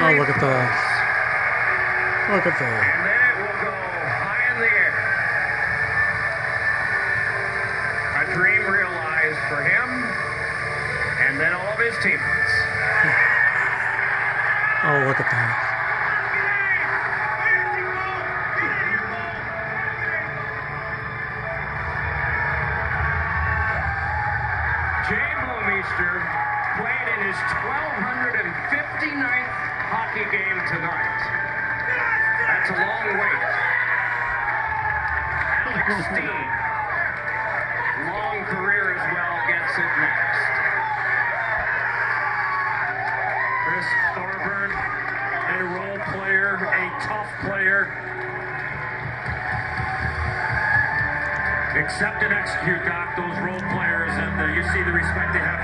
Oh, look at that. Look at that. And then it will go high in the air. A dream realized for him and then all of his teammates. Oh, look at that. Jay Bouwmeester played in his 1259th hockey game tonight. That's a long wait. Alex Steen, long career as well, gets it next. Chris Thorburn, a role player, a tough player. Accept and execute, Doc, those role players, and uh, you see the respect they have.